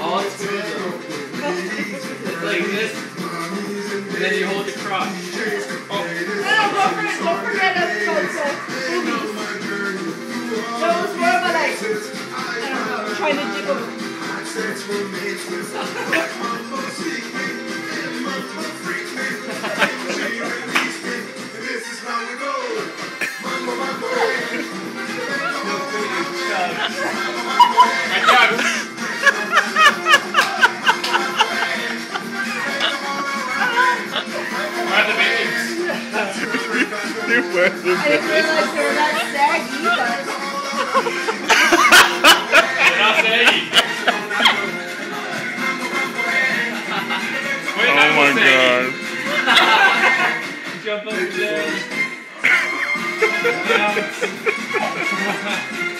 All. It's like this, and then you hold the crotch. No, don't forget, don't forget the console. No, it's more of a like, I don't know, trying to jiggle. The babies? You wear the I didn't realize they were that saggy, but They're not saggy. Wait, Oh my god. Jump up down.